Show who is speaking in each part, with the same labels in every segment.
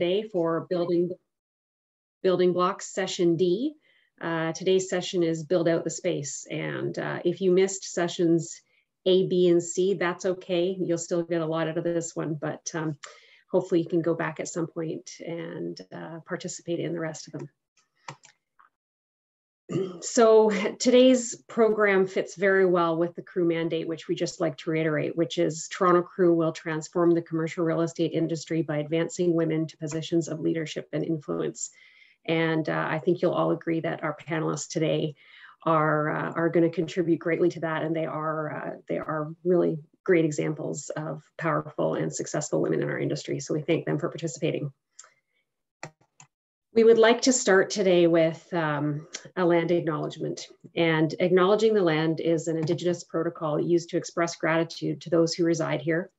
Speaker 1: today for building, building blocks session D. Uh, today's session is build out the space. And uh, if you missed sessions A, B, and C, that's okay. You'll still get a lot out of this one, but um, hopefully you can go back at some point and uh, participate in the rest of them. So today's program fits very well with the Crew mandate, which we just like to reiterate, which is Toronto Crew will transform the commercial real estate industry by advancing women to positions of leadership and influence. And uh, I think you'll all agree that our panelists today are, uh, are going to contribute greatly to that. And they are, uh, they are really great examples of powerful and successful women in our industry. So we thank them for participating. We would like to start today with um, a land acknowledgement. And acknowledging the land is an Indigenous protocol used to express gratitude to those who reside here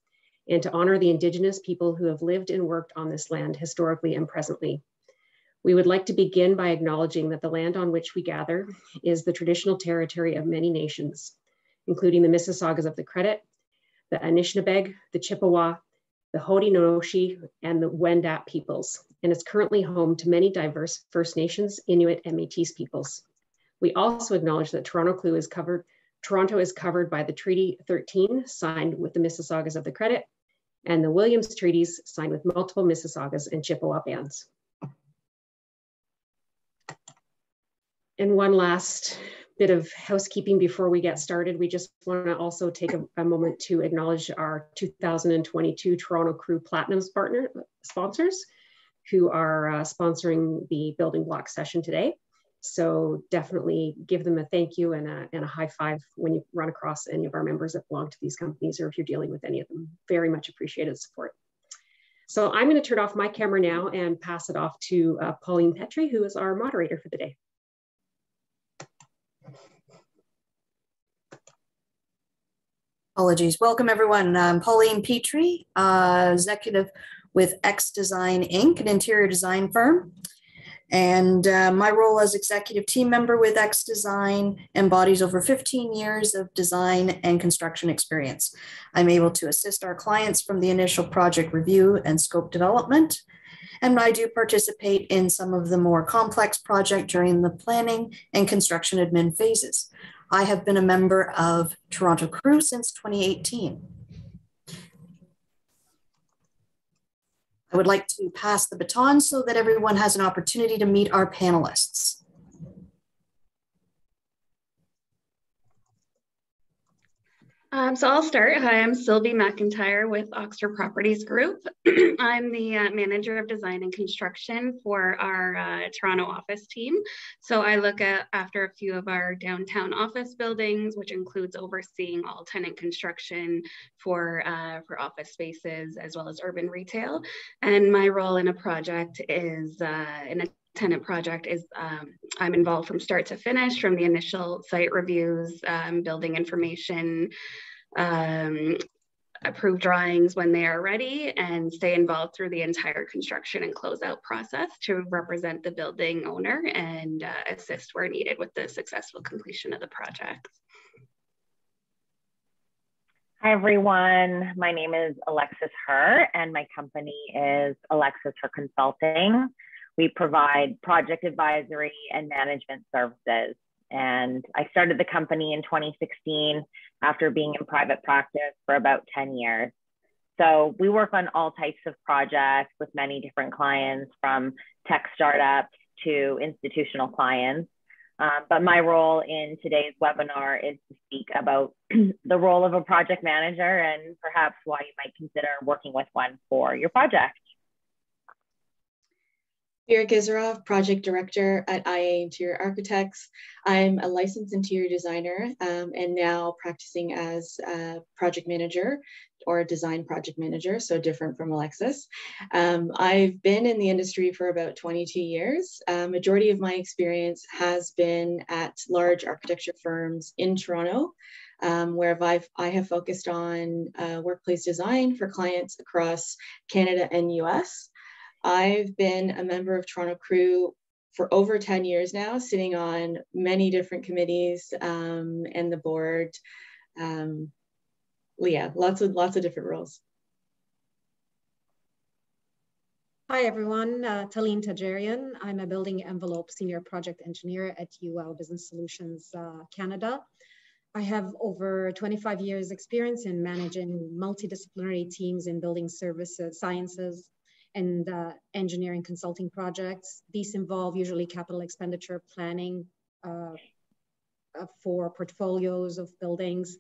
Speaker 1: and to honor the Indigenous people who have lived and worked on this land historically and presently. We would like to begin by acknowledging that the land on which we gather is the traditional territory of many nations, including the Mississaugas of the Credit, the Anishinaabeg, the Chippewa, the Haudenosaunee, and the Wendat peoples, and is currently home to many diverse First Nations, Inuit, and Métis peoples. We also acknowledge that Toronto Crew is covered, Toronto is covered by the Treaty 13 signed with the Mississaugas of the Credit and the Williams Treaties signed with multiple Mississaugas and Chippewa bands. And one last bit of housekeeping before we get started. We just want to also take a, a moment to acknowledge our 2022 Toronto Crew Platinum partner sponsors who are uh, sponsoring the building block session today. So definitely give them a thank you and a, and a high five when you run across any of our members that belong to these companies or if you're dealing with any of them. Very much appreciated support. So I'm going to turn off my camera now and pass it off to uh, Pauline Petrie, who is our moderator for the day.
Speaker 2: Apologies. Welcome, everyone. I'm Pauline Petrie, uh, executive with X Design Inc., an interior design firm. And uh, my role as executive team member with X Design embodies over 15 years of design and construction experience. I'm able to assist our clients from the initial project review and scope development. And I do participate in some of the more complex project during the planning and construction admin phases. I have been a member of Toronto Crew since 2018. I would like to pass the baton so that everyone has an opportunity to meet our panelists.
Speaker 3: Um, so I'll start. Hi, I'm Sylvie McIntyre with Oxford Properties Group. I'm the uh, manager of design and construction for our uh, Toronto office team. So I look at after a few of our downtown office buildings, which includes overseeing all tenant construction for uh, for office spaces as well as urban retail. And my role in a project is uh, in a tenant project is um, I'm involved from start to finish, from the initial site reviews, um, building information, um, approve drawings when they are ready, and stay involved through the entire construction and closeout process to represent the building owner and uh, assist where needed with the successful completion of the project.
Speaker 4: Hi, everyone. My name is Alexis Herr, and my company is Alexis Herr Consulting. We provide project advisory and management services. And I started the company in 2016 after being in private practice for about 10 years. So we work on all types of projects with many different clients from tech startups to institutional clients. Um, but my role in today's webinar is to speak about the role of a project manager and perhaps why you might consider working with one for your project.
Speaker 5: Vera Gizerov, Project Director at IA Interior Architects. I'm a licensed interior designer um, and now practicing as a project manager or a design project manager, so different from Alexis. Um, I've been in the industry for about 22 years. Uh, majority of my experience has been at large architecture firms in Toronto, um, where I've, I have focused on uh, workplace design for clients across Canada and US. I've been a member of Toronto Crew for over 10 years now, sitting on many different committees um, and the board. Um, yeah, lots of lots of different roles.
Speaker 6: Hi, everyone. Uh, Taline Tajarian. I'm a building envelope senior project engineer at UL Business Solutions uh, Canada. I have over 25 years experience in managing multidisciplinary teams in building services, sciences, and uh, engineering consulting projects. These involve usually capital expenditure planning uh, uh, for portfolios of buildings,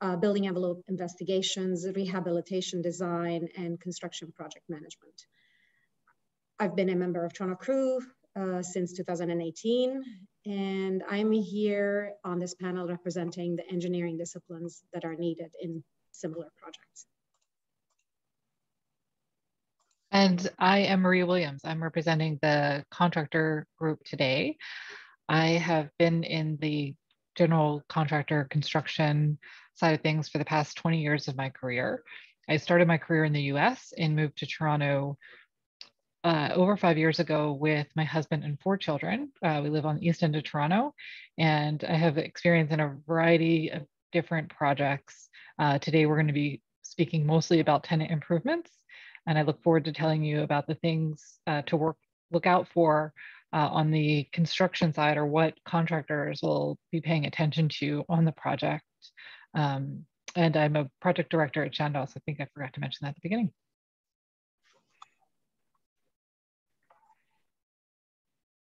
Speaker 6: uh, building envelope investigations, rehabilitation design, and construction project management. I've been a member of Toronto Crew uh, since 2018, and I'm here on this panel representing the engineering disciplines that are needed in similar projects.
Speaker 7: And I am Maria Williams. I'm representing the contractor group today. I have been in the general contractor construction side of things for the past 20 years of my career. I started my career in the US and moved to Toronto uh, over five years ago with my husband and four children. Uh, we live on the east end of Toronto, and I have experience in a variety of different projects. Uh, today, we're going to be speaking mostly about tenant improvements, and I look forward to telling you about the things uh, to work look out for uh, on the construction side or what contractors will be paying attention to on the project. Um, and I'm a project director at Chandos. I think I forgot to mention that at the beginning.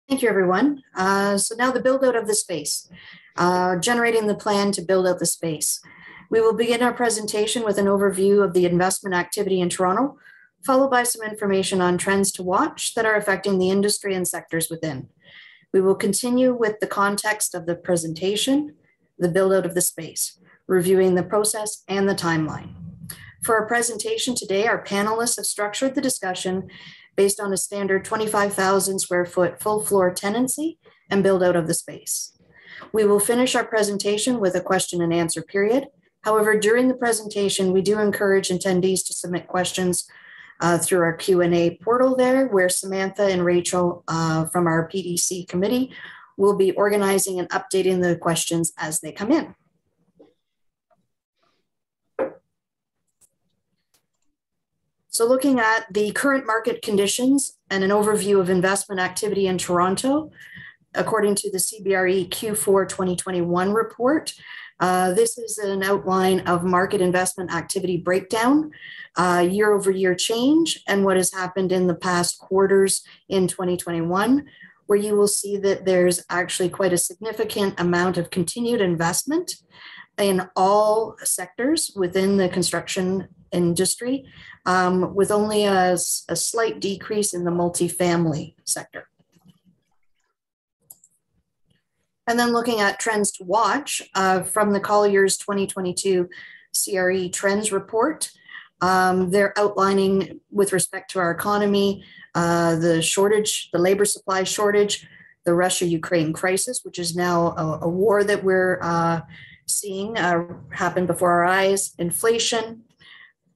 Speaker 2: Thank you, everyone. Uh, so now the build out of the space, uh, generating the plan to build out the space. We will begin our presentation with an overview of the investment activity in Toronto, followed by some information on trends to watch that are affecting the industry and sectors within. We will continue with the context of the presentation, the build out of the space, reviewing the process and the timeline. For our presentation today, our panelists have structured the discussion based on a standard 25,000 square foot full floor tenancy and build out of the space. We will finish our presentation with a question and answer period. However, during the presentation, we do encourage attendees to submit questions uh, through our Q&A portal there, where Samantha and Rachel uh, from our PDC committee will be organizing and updating the questions as they come in. So looking at the current market conditions and an overview of investment activity in Toronto, according to the CBRE Q4 2021 report, uh, this is an outline of market investment activity breakdown, uh, year over year change, and what has happened in the past quarters in 2021, where you will see that there's actually quite a significant amount of continued investment in all sectors within the construction industry, um, with only a, a slight decrease in the multifamily sector. And then looking at trends to watch uh, from the Colliers 2022 CRE Trends Report, um, they're outlining with respect to our economy, uh, the shortage, the labor supply shortage, the Russia-Ukraine crisis, which is now a, a war that we're uh, seeing uh, happen before our eyes, inflation,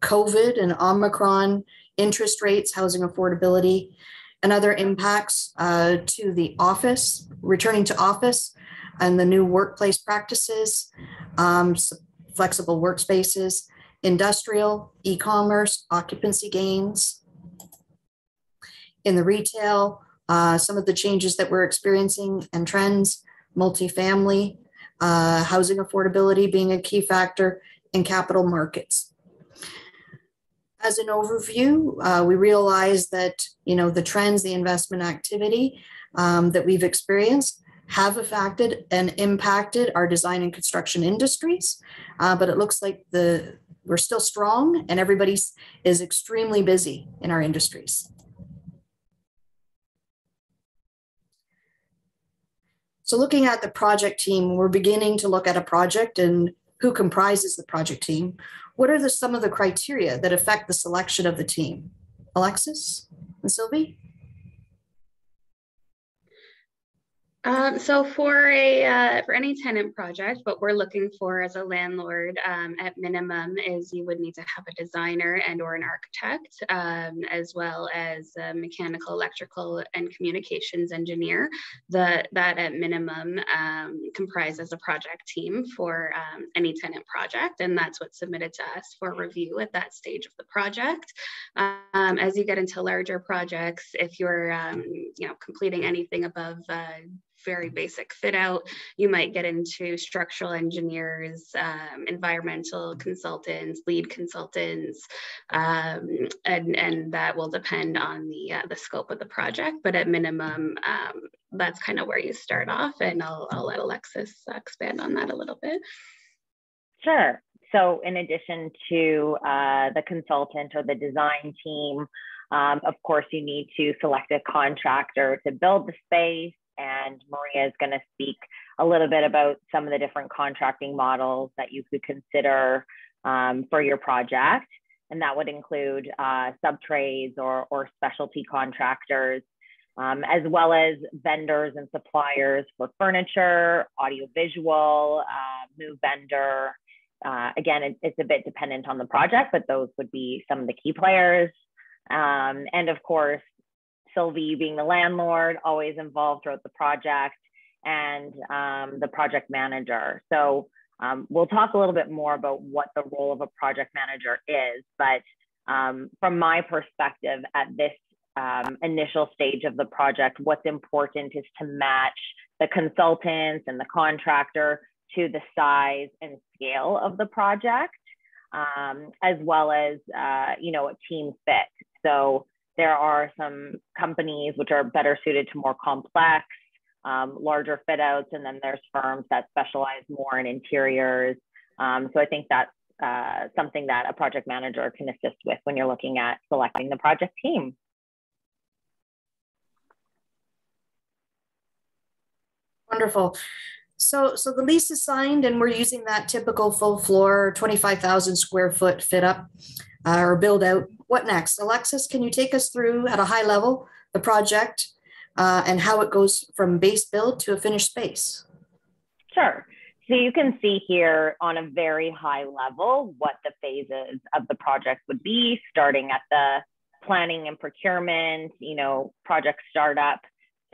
Speaker 2: COVID and Omicron, interest rates, housing affordability, and other impacts uh, to the office, returning to office, and the new workplace practices, um, flexible workspaces, industrial, e commerce, occupancy gains. In the retail, uh, some of the changes that we're experiencing and trends, multifamily, uh, housing affordability being a key factor, in capital markets as an overview, uh, we realize that you know the trends, the investment activity um, that we've experienced have affected and impacted our design and construction industries. Uh, but it looks like the we're still strong, and everybody is extremely busy in our industries. So looking at the project team, we're beginning to look at a project and who comprises the project team. What are the, some of the criteria that affect the selection of the team? Alexis and Sylvie?
Speaker 3: Um, so for a uh, for any tenant project, what we're looking for as a landlord um, at minimum is you would need to have a designer and or an architect, um, as well as a mechanical, electrical, and communications engineer. The that at minimum um, comprises a project team for um, any tenant project, and that's what's submitted to us for review at that stage of the project. Um, as you get into larger projects, if you're you know completing anything above uh, very basic fit out. You might get into structural engineers, um, environmental consultants, lead consultants, um, and, and that will depend on the, uh, the scope of the project. But at minimum, um, that's kind of where you start off. And I'll, I'll let Alexis expand on that a little bit.
Speaker 4: Sure. So in addition to uh, the consultant or the design team, um, of course, you need to select a contractor to build the space and Maria is going to speak a little bit about some of the different contracting models that you could consider um, for your project. And that would include uh, subtrades or, or specialty contractors, um, as well as vendors and suppliers for furniture, audiovisual, uh, move vendor. Uh, again, it, it's a bit dependent on the project, but those would be some of the key players. Um, and of course, Sylvie being the landlord, always involved throughout the project, and um, the project manager. So um, we'll talk a little bit more about what the role of a project manager is, but um, from my perspective at this um, initial stage of the project, what's important is to match the consultants and the contractor to the size and scale of the project, um, as well as, uh, you know, a team fit. So there are some companies which are better suited to more complex, um, larger fit outs, and then there's firms that specialize more in interiors. Um, so I think that's uh, something that a project manager can assist with when you're looking at selecting the project team.
Speaker 2: Wonderful. So, so the lease is signed and we're using that typical full floor, 25,000 square foot fit up uh, or build out. What next? Alexis, can you take us through at a high level the project uh, and how it goes from base build to a finished space?
Speaker 4: Sure. So you can see here on a very high level what the phases of the project would be, starting at the planning and procurement, you know, project startup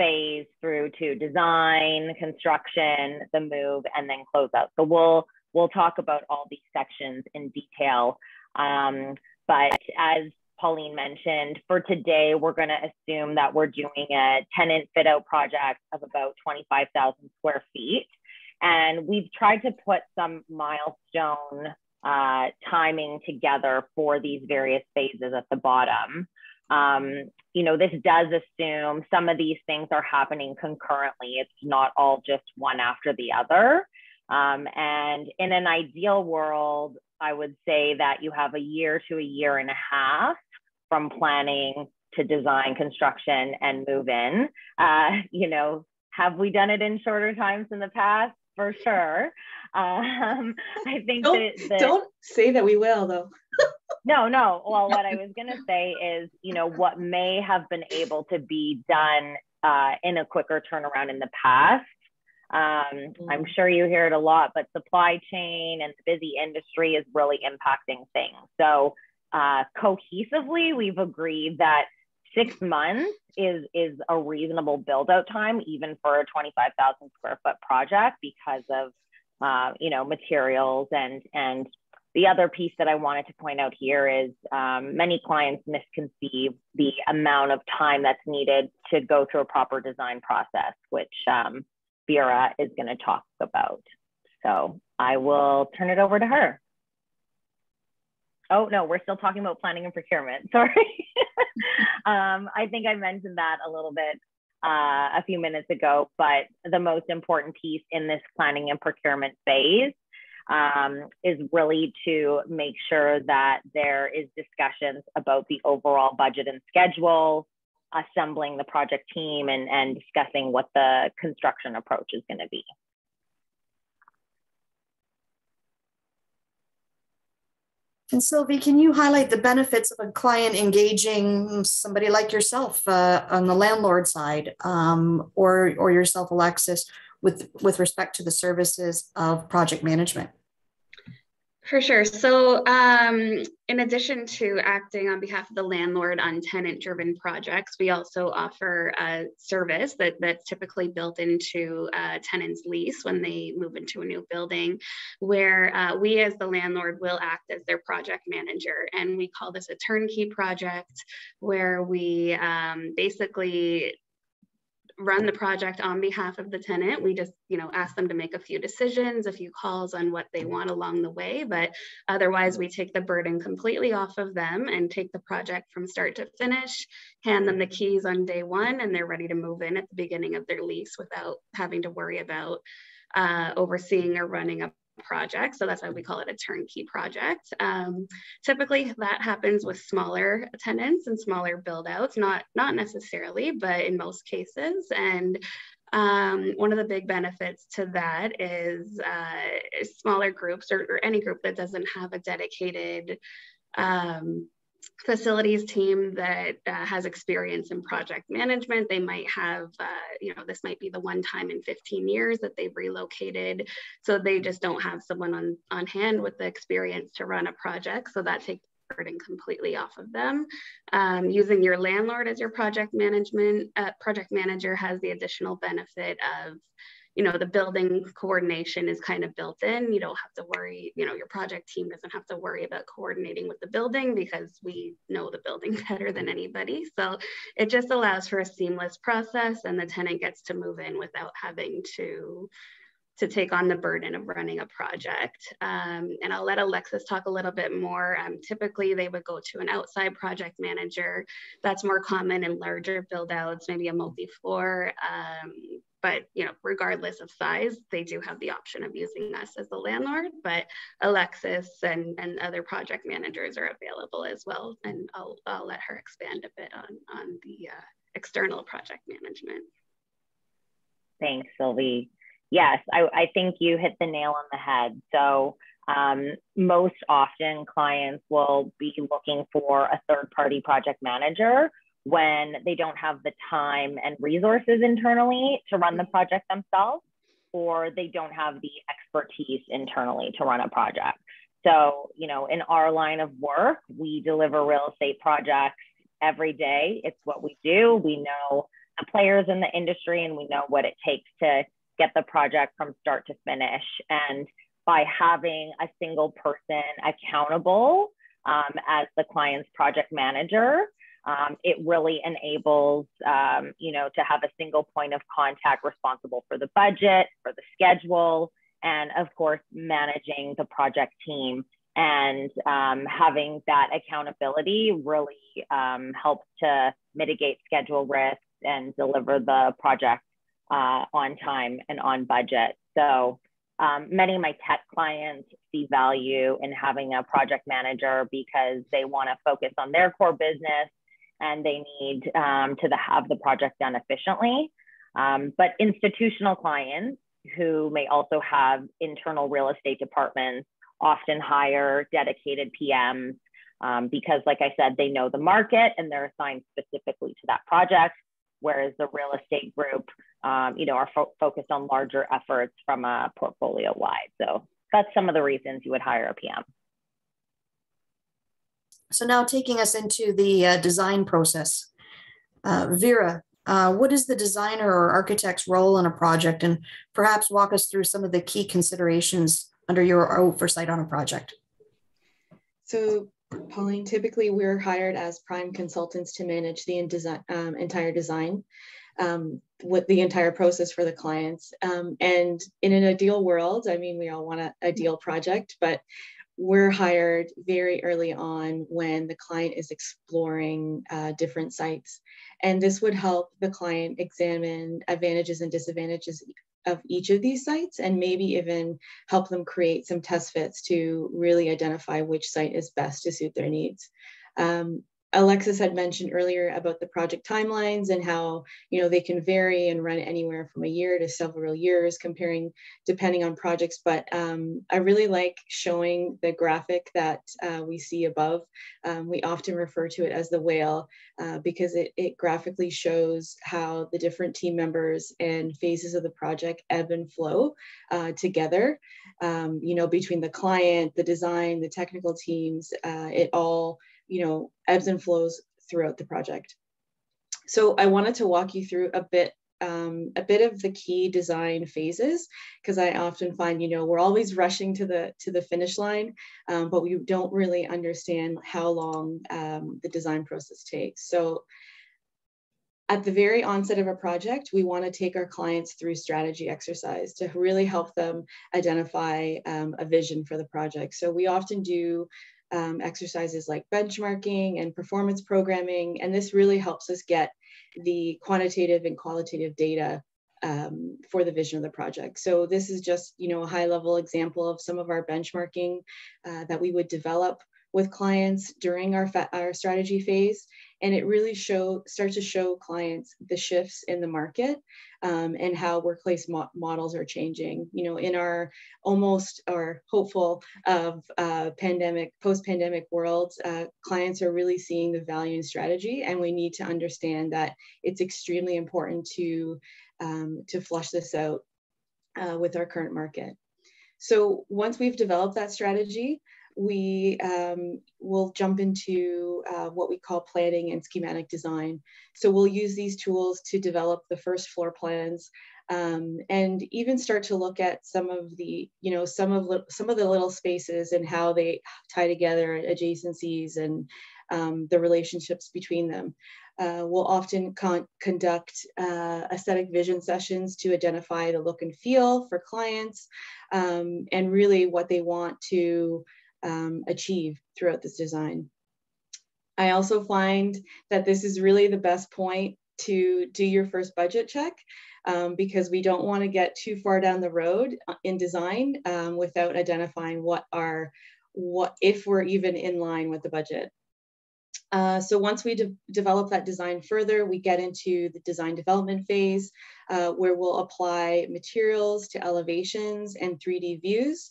Speaker 4: phase through to design, construction, the move, and then close out. So we'll we'll talk about all these sections in detail um, but as Pauline mentioned, for today, we're going to assume that we're doing a tenant fit out project of about 25,000 square feet. And we've tried to put some milestone uh, timing together for these various phases at the bottom. Um, you know, this does assume some of these things are happening concurrently. It's not all just one after the other. Um, and in an ideal world, I would say that you have a year to a year and a half from planning to design, construction, and move in. Uh, you know, have we done it in shorter times in the past? For sure. Um, I think
Speaker 5: don't,
Speaker 4: that, that,
Speaker 5: don't say that we will though.
Speaker 4: No, no. Well, what I was going to say is, you know, what may have been able to be done uh, in a quicker turnaround in the past um, I'm mm. sure you hear it a lot, but supply chain and the busy industry is really impacting things. So uh, cohesively, we've agreed that six months is is a reasonable build out time, even for a 25,000 square foot project, because of uh, you know materials and and the other piece that I wanted to point out here is um, many clients misconceive the amount of time that's needed to go through a proper design process, which um, Vera is going to talk about. So I will turn it over to her. Oh, no, we're still talking about planning and procurement. Sorry. um, I think I mentioned that a little bit uh, a few minutes ago, but the most important piece in this planning and procurement phase um, is really to make sure that there is discussions about the overall budget and schedule, assembling the project team and, and discussing what the construction approach is going to be.
Speaker 2: And Sylvie, can you highlight the benefits of a client engaging somebody like yourself uh, on the landlord side, um, or or yourself, Alexis, with with respect to the services of project management?
Speaker 3: For sure. So, um, in addition to acting on behalf of the landlord on tenant driven projects, we also offer a service that, that's typically built into a tenant's lease when they move into a new building, where uh, we, as the landlord, will act as their project manager. And we call this a turnkey project, where we um, basically run the project on behalf of the tenant. We just, you know, ask them to make a few decisions, a few calls on what they want along the way, but otherwise we take the burden completely off of them and take the project from start to finish, hand them the keys on day one, and they're ready to move in at the beginning of their lease without having to worry about uh, overseeing or running a project. So that's why we call it a turnkey project. Um, typically that happens with smaller tenants and smaller build outs, not, not necessarily, but in most cases. And um, one of the big benefits to that is uh, smaller groups or, or, any group that doesn't have a dedicated um, facilities team that uh, has experience in project management. They might have, uh, you know, this might be the one time in 15 years that they've relocated. So they just don't have someone on, on hand with the experience to run a project. So that takes burden completely off of them. Um, using your landlord as your project management, uh, project manager has the additional benefit of you know the building coordination is kind of built in you don't have to worry you know your project team doesn't have to worry about coordinating with the building because we know the building better than anybody so it just allows for a seamless process and the tenant gets to move in without having to to take on the burden of running a project. Um, and I'll let Alexis talk a little bit more. Um, typically, they would go to an outside project manager. That's more common in larger build outs, maybe a multi floor. Um, but you know, regardless of size, they do have the option of using us as the landlord. But Alexis and, and other project managers are available as well. And I'll, I'll let her expand a bit on, on the uh, external project management.
Speaker 4: Thanks, Sylvie. Yes, I, I think you hit the nail on the head. So um, most often clients will be looking for a third party project manager when they don't have the time and resources internally to run the project themselves, or they don't have the expertise internally to run a project. So, you know, in our line of work, we deliver real estate projects every day. It's what we do. We know the players in the industry and we know what it takes to get the project from start to finish. And by having a single person accountable um, as the client's project manager, um, it really enables, um, you know, to have a single point of contact responsible for the budget, for the schedule, and of course, managing the project team. And um, having that accountability really um, helps to mitigate schedule risks and deliver the project uh, on time and on budget. So um, many of my tech clients see value in having a project manager because they want to focus on their core business and they need um, to the, have the project done efficiently. Um, but institutional clients who may also have internal real estate departments often hire dedicated PMs um, because, like I said, they know the market and they're assigned specifically to that project. Whereas the real estate group, um, you know, are fo focused on larger efforts from a portfolio wide. So that's some of the reasons you would hire a PM.
Speaker 2: So now taking us into the uh, design process. Uh, Vera, uh, what is the designer or architect's role in a project and perhaps walk us through some of the key considerations under your oversight on a project?
Speaker 5: So Pauline, typically we're hired as prime consultants to manage the design, um, entire design um, with the entire process for the clients. Um, and in an ideal world, I mean, we all want a ideal project, but we're hired very early on when the client is exploring uh, different sites. And this would help the client examine advantages and disadvantages of each of these sites and maybe even help them create some test fits to really identify which site is best to suit their needs. Um, Alexis had mentioned earlier about the project timelines and how you know they can vary and run anywhere from a year to several years, comparing depending on projects. But um, I really like showing the graphic that uh, we see above. Um, we often refer to it as the whale uh, because it, it graphically shows how the different team members and phases of the project ebb and flow uh, together. Um, you know, between the client, the design, the technical teams, uh, it all you know, ebbs and flows throughout the project. So I wanted to walk you through a bit um, a bit of the key design phases because I often find you know we're always rushing to the to the finish line, um, but we don't really understand how long um, the design process takes. So at the very onset of a project, we want to take our clients through strategy exercise to really help them identify um, a vision for the project. So we often do um, exercises like benchmarking and performance programming. And this really helps us get the quantitative and qualitative data um, for the vision of the project. So this is just, you know, a high level example of some of our benchmarking uh, that we would develop with clients during our, our strategy phase and it really show starts to show clients the shifts in the market um, and how workplace mo models are changing. You know in our almost or hopeful of uh, pandemic post-pandemic world uh, clients are really seeing the value in strategy and we need to understand that it's extremely important to um, to flush this out uh, with our current market. So once we've developed that strategy we um, will jump into uh, what we call planning and schematic design. So we'll use these tools to develop the first floor plans um, and even start to look at some of the, you know, some of some of the little spaces and how they tie together adjacencies and um, the relationships between them. Uh, we'll often con conduct uh, aesthetic vision sessions to identify the look and feel for clients um, and really what they want to um, achieve throughout this design. I also find that this is really the best point to do your first budget check um, because we don't want to get too far down the road uh, in design um, without identifying what are what if we're even in line with the budget. Uh, so once we de develop that design further, we get into the design development phase uh, where we'll apply materials to elevations and 3D views.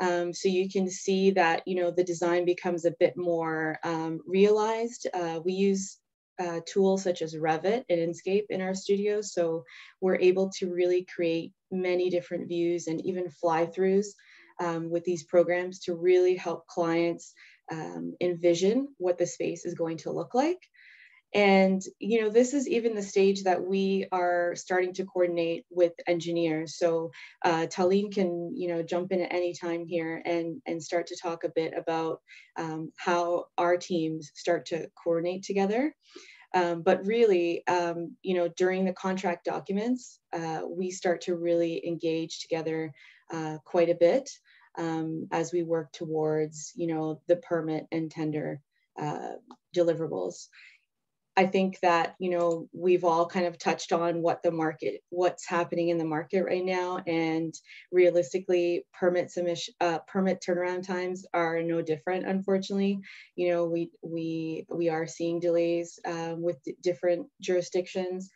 Speaker 5: Um, so you can see that, you know, the design becomes a bit more um, realized. Uh, we use uh, tools such as Revit and Enscape in our studio. So we're able to really create many different views and even fly-throughs um, with these programs to really help clients um, envision what the space is going to look like. And, you know, this is even the stage that we are starting to coordinate with engineers. So uh, can, you know, jump in at any time here and, and start to talk a bit about um, how our teams start to coordinate together. Um, but really, um, you know, during the contract documents, uh, we start to really engage together uh, quite a bit um, as we work towards, you know, the permit and tender uh, deliverables. I think that, you know, we've all kind of touched on what the market, what's happening in the market right now. And realistically, permit submission, uh, permit turnaround times are no different, unfortunately. You know, we, we, we are seeing delays um, with different jurisdictions.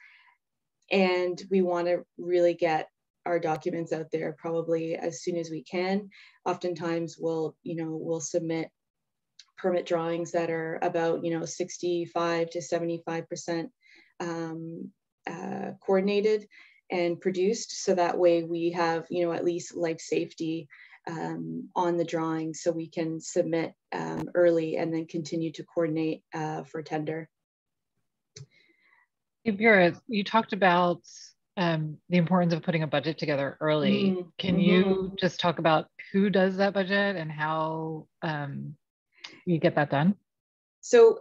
Speaker 5: And we want to really get our documents out there probably as soon as we can. Oftentimes we'll, you know, we'll submit permit drawings that are about, you know, 65 to 75% um, uh, coordinated and produced. So that way we have, you know, at least life safety um, on the drawing so we can submit um, early and then continue to coordinate uh, for tender.
Speaker 7: Vera, you talked about um, the importance of putting a budget together early. Mm -hmm. Can you mm-hmm. just talk about who does that budget and how um, you get that done?
Speaker 5: So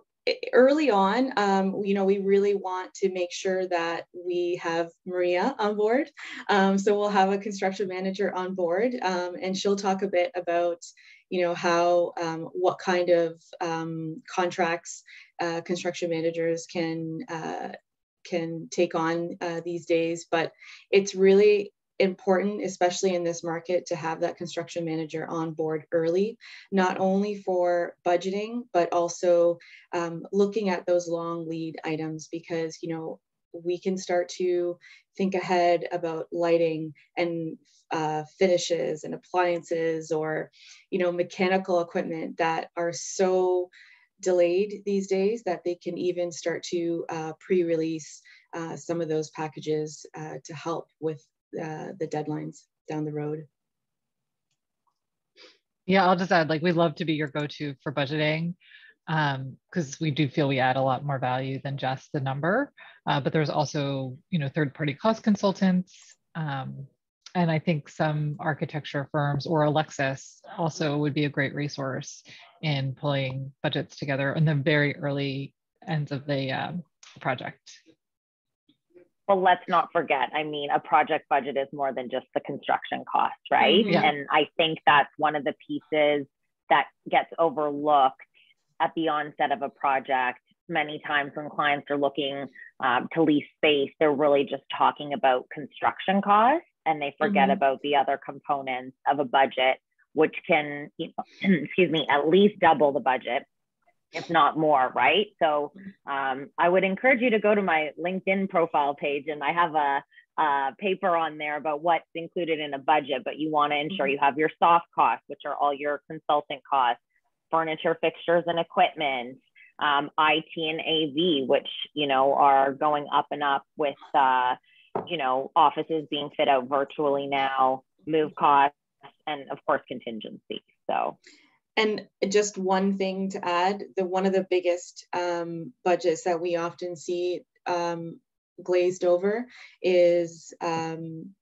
Speaker 5: early on, um, you know, we really want to make sure that we have Maria on board. Um, so we'll have a construction manager on board, um, and she'll talk a bit about, you know, how um, what kind of um, contracts uh, construction managers can uh, can take on uh, these days. But it's really important, especially in this market, to have that construction manager on board early, not only for budgeting, but also um, looking at those long lead items because, you know, we can start to think ahead about lighting and uh, finishes and appliances or, you know, mechanical equipment that are so delayed these days that they can even start to uh, pre-release uh, some of those packages uh, to help with uh, the deadlines down the road.
Speaker 7: Yeah, I'll just add like we love to be your go-to for budgeting because um, we do feel we add a lot more value than just the number. Uh, but there's also, you know, third-party cost consultants. Um, and I think some architecture firms or Alexis also would be a great resource in pulling budgets together in the very early ends of the um, project.
Speaker 4: Well, let's not forget, I mean, a project budget is more than just the construction cost, right? Mm-hmm. Yeah. And I think that's one of the pieces that gets overlooked at the onset of a project. Many times when clients are looking um, to lease space, they're really just talking about construction costs and they forget mm-hmm. about the other components of a budget, which can, you know, excuse me, at least double the budget if not more, right? So um, I would encourage you to go to my LinkedIn profile page, and I have a, a, paper on there about what's included in a budget. But you want to ensure mm-hmm. you have your soft costs, which are all your consultant costs, furniture, fixtures, and equipment, um, IT and AV, which you know are going up and up with uh, you know offices being fit out virtually now, move costs, and of course contingency. So
Speaker 5: and just one thing to add, the one of the biggest um, budgets that we often see um, glazed over is um,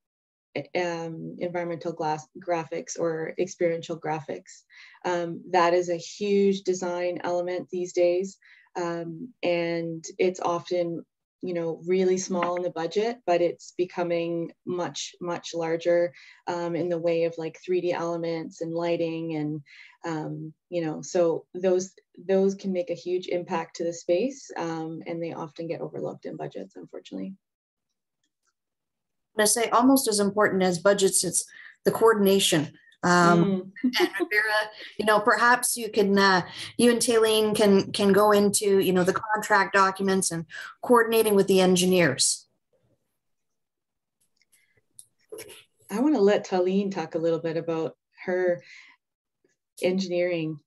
Speaker 5: um environmental glass graphics or experiential graphics. Um, that is a huge design element these days. Um, and it's often you know really small in the budget but it's becoming much much larger um, in the way of like 3d elements and lighting and um, you know so those those can make a huge impact to the space um, and they often get overlooked in budgets unfortunately.
Speaker 2: I say almost as important as budgets it's the coordination um, mm. and Vera, you know, perhaps you can, uh, you and Taylene can can go into, you know, the contract documents and coordinating with the engineers.
Speaker 5: I want to let Taline talk a little bit about her engineering.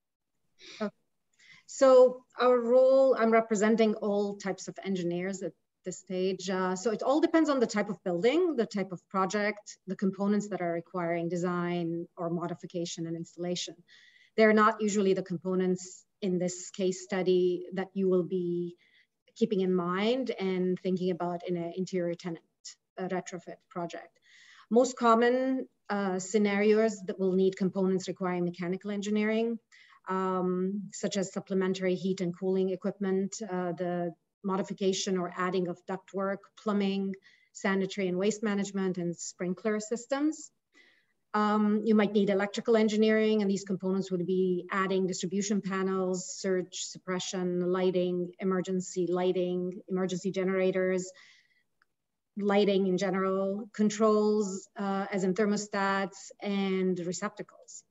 Speaker 6: So our role, I'm representing all types of engineers at this stage. Uh, so it all depends on the type of building, the type of project, the components that are requiring design or modification and installation. They're not usually the components in this case study that you will be keeping in mind and thinking about in an interior tenant retrofit project. Most common uh, scenarios that will need components requiring mechanical engineering, um, such as supplementary heat and cooling equipment, uh, the modification or adding of ductwork, plumbing, sanitary and waste management, and sprinkler systems. Um, you might need electrical engineering, and these components would be adding distribution panels, surge suppression, lighting, emergency lighting, emergency generators, lighting in general, controls uh, as in thermostats, and receptacles.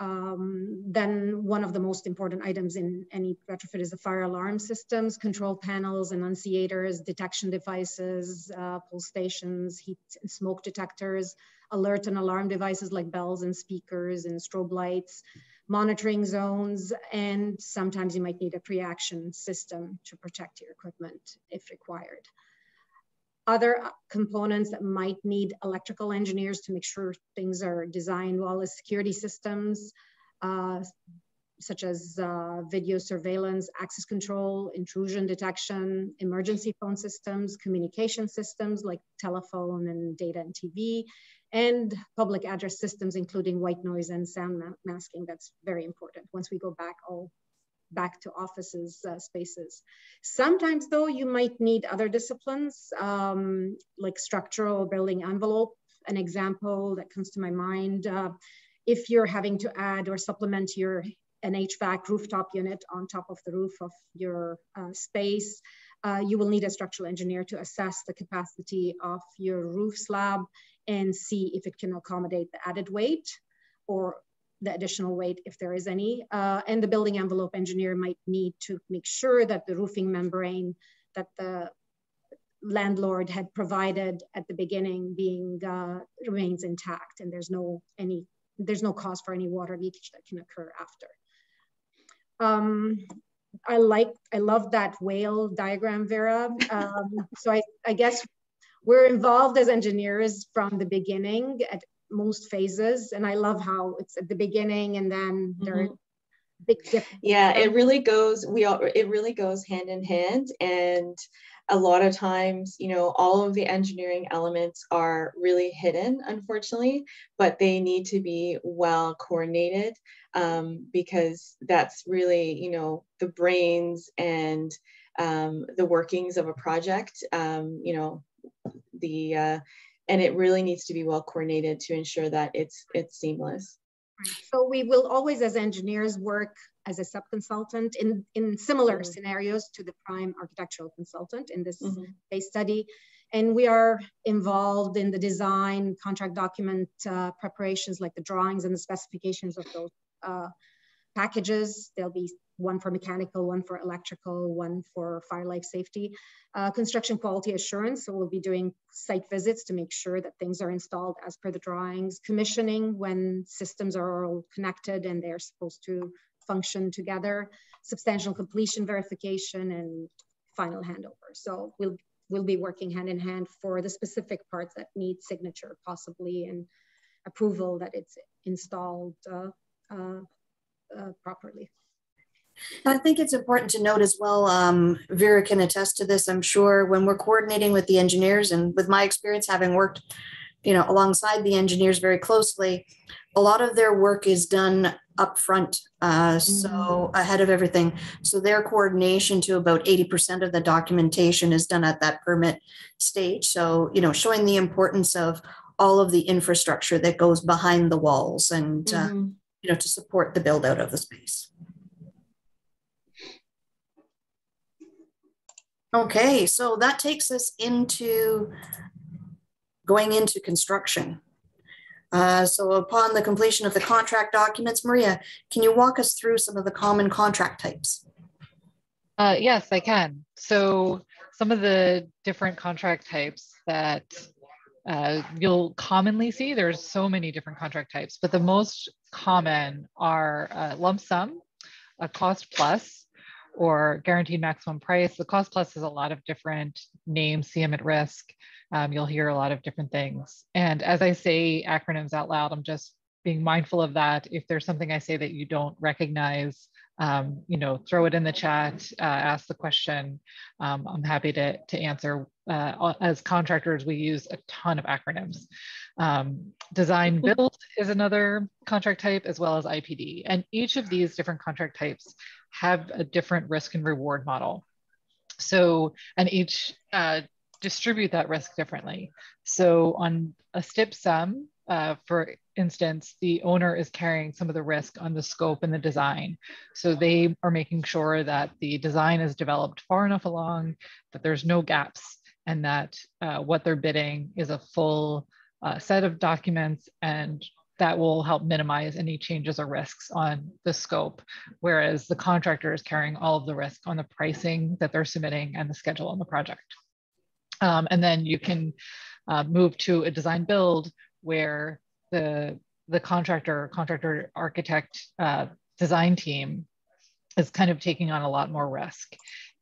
Speaker 6: Um, then one of the most important items in any retrofit is the fire alarm systems, control panels, annunciators, detection devices, uh, pull stations, heat and smoke detectors, alert and alarm devices like bells and speakers and strobe lights, monitoring zones, and sometimes you might need a pre-action system to protect your equipment if required other components that might need electrical engineers to make sure things are designed well as security systems, uh, such as uh, video surveillance, access control, intrusion detection, emergency phone systems, communication systems like telephone and data and TV, and public address systems, including white noise and sound ma masking. That's very important once we go back all back to offices uh, spaces. Sometimes though, you might need other disciplines um, like structural building envelope. An example that comes to my mind, uh, if you're having to add or supplement your an HVAC rooftop unit on top of the roof of your uh, space, uh, you will need a structural engineer to assess the capacity of your roof slab and see if it can accommodate the added weight or the additional weight if there is any. Uh, and the building envelope engineer might need to make sure that the roofing membrane that the landlord had provided at the beginning being uh, remains intact and there's no any there's no cause for any water leakage that can occur after. Um, I like, I love that whale diagram, Vera. Um, so I, I guess we're involved as engineers from the beginning at most phases. And I love how it's at the beginning and then there mm -hmm. are big.
Speaker 5: Yeah, it really goes, we all, it really goes hand in hand. And a lot of times, you know, all of the engineering elements are really hidden, unfortunately, but they need to be well coordinated um, because that's really, you know, the brains and um, the workings of a project, um, you know, the, uh, and it really needs to be well coordinated to ensure that it's, it's seamless.
Speaker 6: So we will always, as engineers, work as a subconsultant in, in similar mm-hmm. scenarios to the prime architectural consultant in this mm-hmm. case study. And we are involved in the design, contract document uh, preparations, like the drawings and the specifications of those uh, packages. There'll be one for mechanical, one for electrical, one for fire life safety. Uh, construction quality assurance, so we'll be doing site visits to make sure that things are installed as per the drawings. Commissioning when systems are all connected and they're supposed to function together. Substantial completion verification and final handover. So we'll, we'll be working hand in hand for the specific parts that need signature possibly and approval that it's installed uh, uh, uh, properly.
Speaker 2: I think it's important to note as well, um, Vera can attest to this, I'm sure, when we're coordinating with the engineers and with my experience having worked, you know, alongside the engineers very closely, a lot of their work is done up front, uh, so mm-hmm. ahead of everything. So their coordination to about 80% of the documentation is done at that permit stage. So, you know, showing the importance of all of the infrastructure that goes behind the walls and, uh, mm-hmm. uh, you know, to support the build out of the space. Okay, so that takes us into going into construction. Uh, so upon the completion of the contract documents, Maria, can you walk us through some of the common contract types?
Speaker 7: Uh, yes, I can. So some of the different contract types that uh, you'll commonly see, there's so many different contract types, but the most common are lump sum, a cost plus, or guaranteed maximum price. The cost plus has a lot of different names, CM at risk. Um, you'll hear a lot of different things. And as I say acronyms out loud, I'm just being mindful of that. If there's something I say that you don't recognize, um, you know, throw it in the chat, uh, ask the question. Um, I'm happy to, to answer. Uh, as contractors, we use a ton of acronyms. Um, design build is another contract type, as well as IPD. And each of these different contract types have a different risk and reward model. So, and each uh, distribute that risk differently. So on a STIP sum, uh, for instance, the owner is carrying some of the risk on the scope and the design. So they are making sure that the design is developed far enough along, that there's no gaps, and that uh, what they're bidding is a full uh, set of documents and that will help minimize any changes or risks on the scope, whereas the contractor is carrying all of the risk on the pricing that they're submitting and the schedule on the project. Um, and then you can uh, move to a design build where the, the contractor, contractor architect uh, design team is kind of taking on a lot more risk.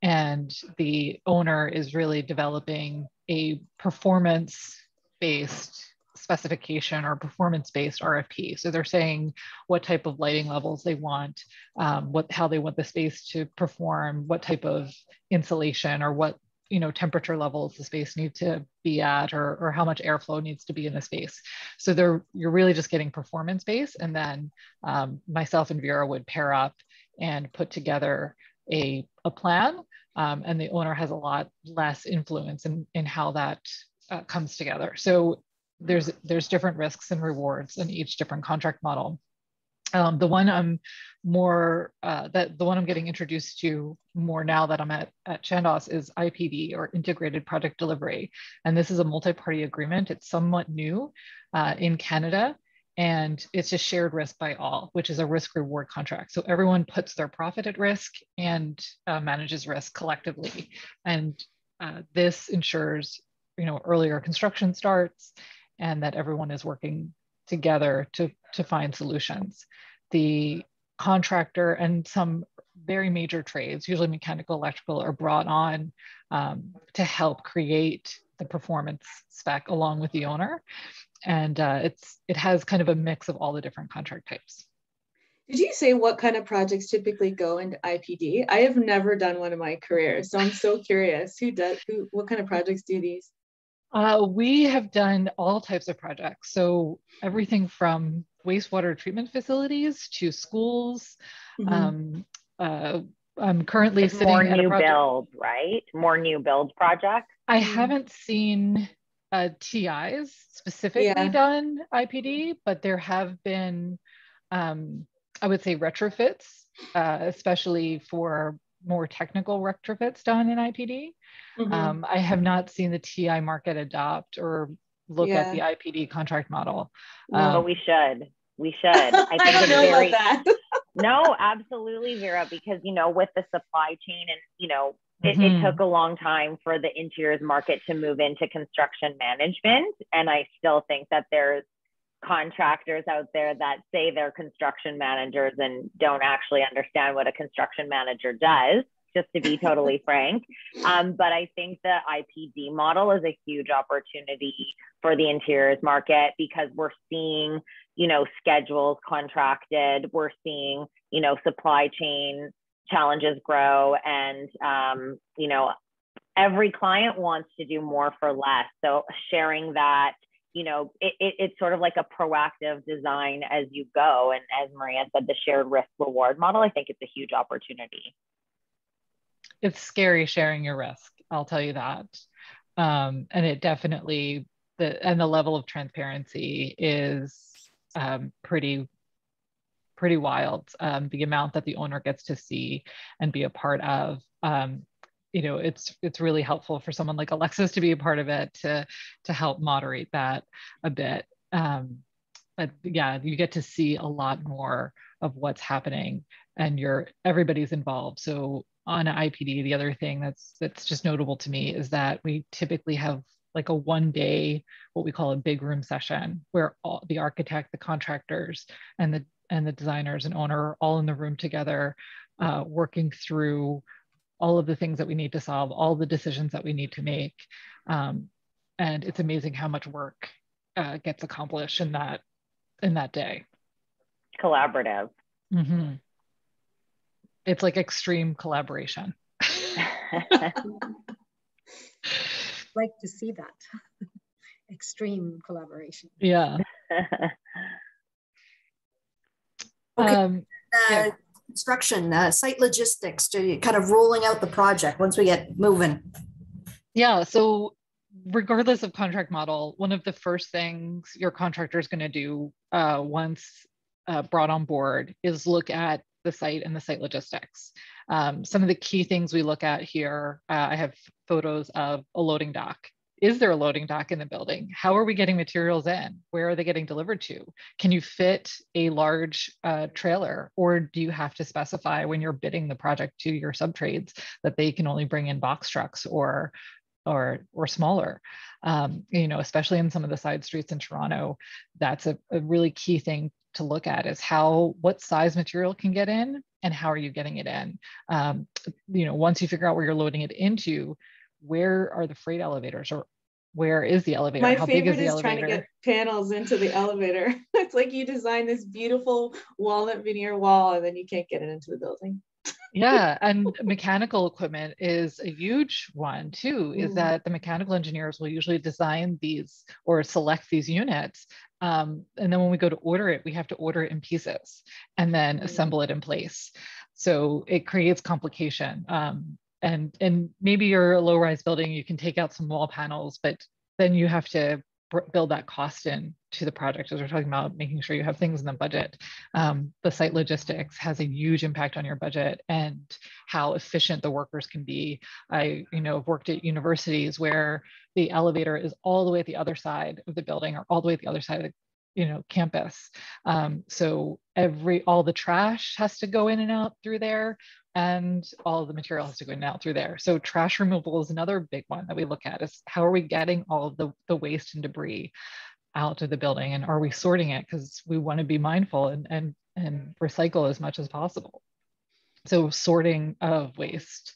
Speaker 7: And the owner is really developing a performance based specification or performance-based RFP. So they're saying what type of lighting levels they want, um, what how they want the space to perform, what type of insulation or what you know temperature levels the space needs to be at or, or how much airflow needs to be in the space so they're you're really just getting performance based and then um, myself and vera would pair up and put together a, a plan um, and the owner has a lot less influence in, in how that uh, comes together so there's there's different risks and rewards in each different contract model. Um, the one I'm more uh, that the one I'm getting introduced to more now that I'm at, at Chandos is IPD or Integrated Project Delivery. And this is a multi-party agreement. It's somewhat new uh, in Canada and it's a shared risk by all, which is a risk reward contract. So everyone puts their profit at risk and uh, manages risk collectively. And uh, this ensures, you know, earlier construction starts and that everyone is working together to, to find solutions. The contractor and some very major trades, usually mechanical, electrical, are brought on um, to help create the performance spec along with the owner. And uh, it's it has kind of a mix of all the different contract types.
Speaker 5: Did you say what kind of projects typically go into IPD? I have never done one in my career, so I'm so curious. Who does? Who? What kind of projects do these?
Speaker 7: Uh, we have done all types of projects. So everything from wastewater treatment facilities to schools. Mm-hmm. Um, uh, I'm currently sitting
Speaker 4: more new build, right? More new build projects.
Speaker 7: I haven't seen uh, TIs specifically
Speaker 5: Yeah.
Speaker 7: done IPD, but there have been, um, I would say, retrofits, uh, especially for more technical retrofits done in IPD.
Speaker 5: Mhm.
Speaker 7: Um, I have not seen the TI market adopt or look at the IPD contract model.
Speaker 5: No.
Speaker 7: Um,
Speaker 4: but we should. We should. I
Speaker 5: I,
Speaker 4: think
Speaker 5: don't know
Speaker 4: very
Speaker 5: about that.
Speaker 4: no, absolutely, Vera, because you know, with the supply chain and you know, it,
Speaker 7: Mhm.
Speaker 4: it took a long time for the interiors market to move into construction management. And I still think that there's contractors out there that say they're construction managers and don't actually understand what a construction manager does, just to be totally frank. Um, but I think the IPD model is a huge opportunity for the interiors market because we're seeing, you know, schedules contracted, we're seeing, you know, supply chain challenges grow and um, you know every client wants to do more for less so sharing that you know it, it, it's sort of like a proactive design as you go. And as maria said the shared risk reward model i think it's a huge opportunity.
Speaker 7: It's scary sharing your risk i'll tell you that. Um, and it definitely the and the level of transparency is um, pretty pretty wild. Um, the amount that the owner gets to see and be a part of um, you know it's it's really helpful for someone like alexis to be a part of it to to help moderate that a bit. Um, but yeah you get to see a lot more of what's happening and you're everybody's involved. So on IPD, the other thing that's that's just notable to me is that we typically have like a one day, what we call a big room session, where all the architect, the contractors, and the and the designers and owner are all in the room together, uh, working through all of the things that we need to solve, all the decisions that we need to make, um, and it's amazing how much work uh, gets accomplished in that in that day.
Speaker 4: collaborative
Speaker 7: Mhm. It's like extreme collaboration.
Speaker 6: like to see that extreme collaboration.
Speaker 7: Yeah.
Speaker 2: Okay.
Speaker 7: Um,
Speaker 2: Uh,
Speaker 7: Yeah.
Speaker 2: Construction, uh, site logistics, to kind of rolling out the project once we get moving.
Speaker 7: yeah. So, regardless of contract model, one of the first things your contractor is going to do uh, once uh, brought on board is look at the site and the site logistics. Um, some of the key things we look at here, uh, I have photos of a loading dock. Is there a loading dock in the building? How are we getting materials in? Where are they getting delivered to? Can you fit a large uh, trailer or do you have to specify when you're bidding the project to your subtrades that they can only bring in box trucks or or or smaller um, you know especially in some of the side streets in toronto that's a, a really key thing to look at is how what size material can get in and how are you getting it in um, you know once you figure out where you're loading it into where are the freight elevators or where is the elevator
Speaker 5: My
Speaker 7: how big is
Speaker 5: favorite
Speaker 7: the
Speaker 5: is, trying
Speaker 7: elevator
Speaker 5: to get panels into the elevator. it's like you design this beautiful walnut veneer wall and then you can't get it into the building.
Speaker 7: yeah and mechanical equipment is a huge one too is
Speaker 5: Mm.
Speaker 7: that the mechanical engineers will usually design these or select these units um, and then when we go to order it we have to order it in pieces and then
Speaker 5: Mm.
Speaker 7: assemble it in place so it creates complication um, and and maybe you're a low rise building you can take out some wall panels but then you have to build that cost in to the project as we're talking about making sure you have things in the budget. Um, the site logistics has a huge impact on your budget and how efficient the workers can be. I you know have worked at universities where the elevator is all the way at the other side of the building or all the way at the other side of the you know campus. Um, so every all the trash has to go in and out through there and all the material has to go out through there so trash removal is another big one that we look at is how are we getting all of the, the waste and debris out of the building and are we sorting it because we want to be mindful and, and and recycle as much as possible so sorting of waste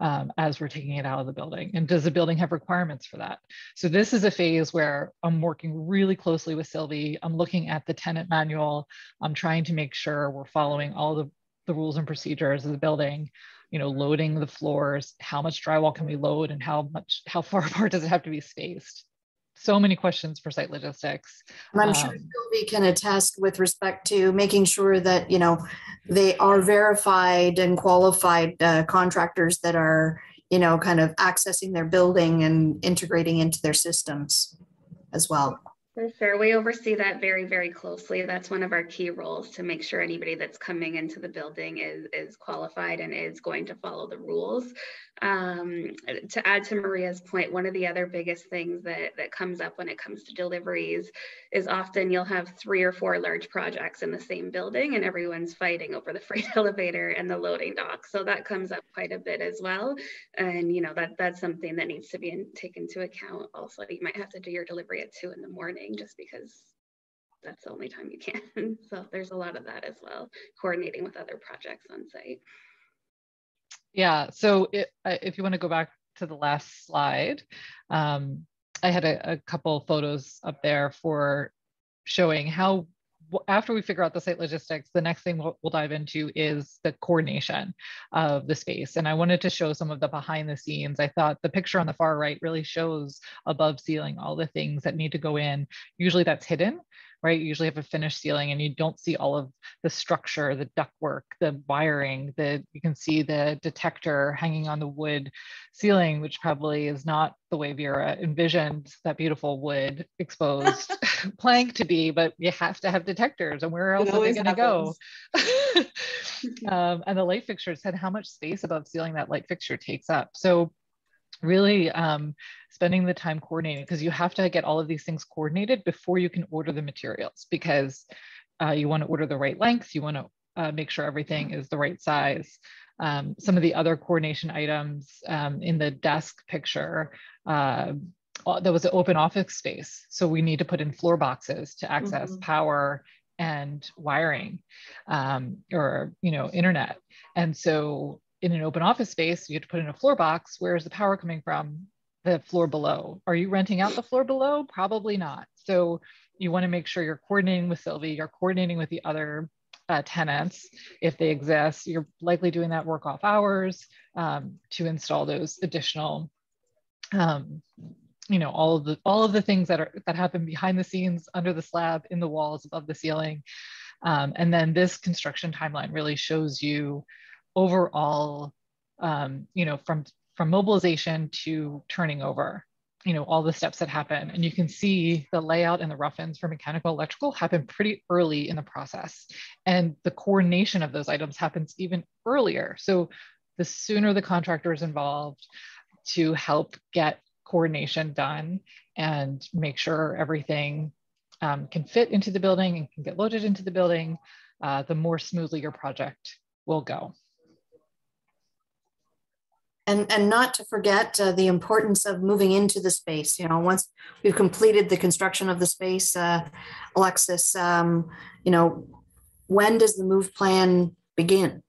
Speaker 7: um, as we're taking it out of the building. And does the building have requirements for that? So this is a phase where I'm working really closely with Sylvie. I'm looking at the tenant manual. I'm trying to make sure we're following all the, the rules and procedures of the building, you know, loading the floors, how much drywall can we load and how much, how far apart does it have to be spaced? so many questions for site logistics.
Speaker 2: And I'm sure um, Sylvie can attest with respect to making sure that, you know, they are verified and qualified uh, contractors that are, you know, kind of accessing their building and integrating into their systems as well.
Speaker 3: For sure. We oversee that very, very closely. That's one of our key roles to make sure anybody that's coming into the building is, is qualified and is going to follow the rules. Um, to add to Maria's point, one of the other biggest things that, that comes up when it comes to deliveries is often you'll have three or four large projects in the same building and everyone's fighting over the freight elevator and the loading dock. So that comes up quite a bit as well. And you know that that's something that needs to be in, taken into account. Also, you might have to do your delivery at two in the morning just because that's the only time you can. so there's a lot of that as well, coordinating with other projects on site.
Speaker 7: Yeah, so it, if you want to go back to the last slide, um, I had a, a couple photos up there for showing how after we figure out the site logistics, the next thing we'll, we'll, dive into is the coordination of the space. And I wanted to show some of the behind the scenes. I thought the picture on the far right really shows above ceiling all the things that need to go in. Usually that's hidden, right? You usually have a finished ceiling and you don't see all of the structure, the ductwork, the wiring, the you can see the detector hanging on the wood ceiling, which probably is not the way Vera envisioned that beautiful wood exposed plank to be, but you have to have detectors and where else are they gonna go? um, and the light fixture said how much space above ceiling that light fixture takes up. So really um, spending the time coordinating because you have to get all of these things coordinated before you can order the materials because uh, you want to order the right length, you want to uh, make sure everything is the right size. Um, some of the other coordination items um, in the desk picture, uh, there was an open office space. So we need to put in floor boxes to access mm-hmm. power and wiring um, or, you know, internet. And so in an open office space, you have to put in a floor box. Where is the power coming from? The floor below. Are you renting out the floor below? Probably not. So you want to make sure you're coordinating with Sylvie, you're coordinating with the other uh, tenants if they exist. You're likely doing that work off hours um, to install those additional, um, you know, all of the all of the things that are that happen behind the scenes, under the slab, in the walls, above the ceiling. Um, and then this construction timeline really shows you overall, um, you know, from from mobilization to turning over, you know, all the steps that happen. And you can see the layout and the rough-ins for mechanical electrical happen pretty early in the process. And the coordination of those items happens even earlier. So the sooner the contractor is involved to help get coordination done and make sure everything um, can fit into the building and can get loaded into the building, uh, the more smoothly your project will go
Speaker 2: and and not to forget uh, the importance of moving into the space you know once we've completed the construction of the space uh, alexis um, you know when does the move plan begin?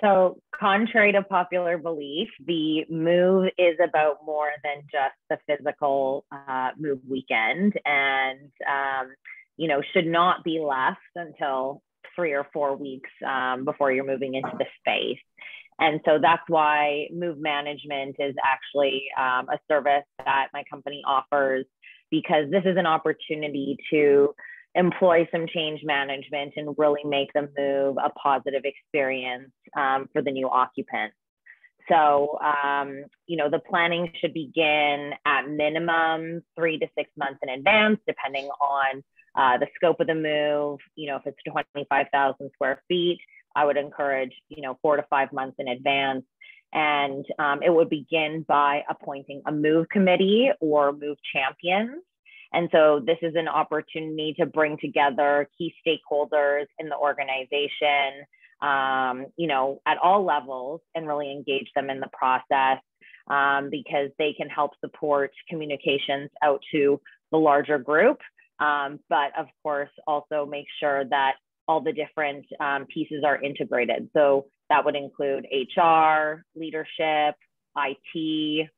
Speaker 4: So contrary to popular belief the move is about more than just the physical uh, move weekend. And um, you know should not be left until three or four weeks um, before you're moving into the space and so that's why Move Management is actually um, a service that my company offers because this is an opportunity to employ some change management and really make the move a positive experience um, for the new occupants. so, um, you know, the planning should begin at minimum three to six months in advance, depending on uh, the scope of the move. You know, if it's 25,000 square feet, I would encourage, you know, four to five months in advance. And um, it would begin by appointing a move committee or move champions. And so this is an opportunity to bring together key stakeholders in the organization, um, you know, at all levels and really engage them in the process um, because they can help support communications out to the larger group. Um, but of course, also make sure that all the different um, pieces are integrated. So that would include HR, leadership, IT.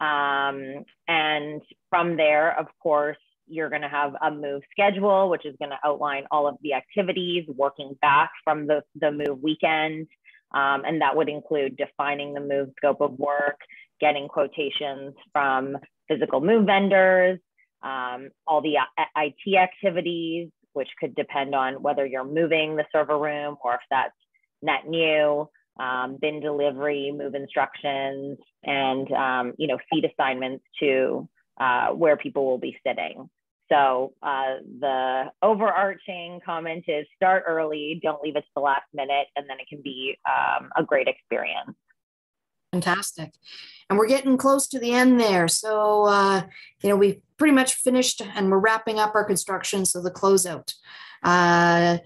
Speaker 4: Um, and from there, of course, you're going to have a move schedule, which is going to outline all of the activities working back from the, the move weekend. Um, and that would include defining the move scope of work, getting quotations from physical move vendors, um, all the IT activities, which could depend on whether you're moving the server room or if that's net new, um, bin delivery, move instructions, and um, you know seat assignments to uh, where people will be sitting. So uh, the overarching comment is start early, don't leave it to the last minute, and then it can be um, a great experience.
Speaker 2: Fantastic. And we're getting close to the end there. So, uh, you know, we've pretty much finished and we're wrapping up our construction. So the closeout. Uh,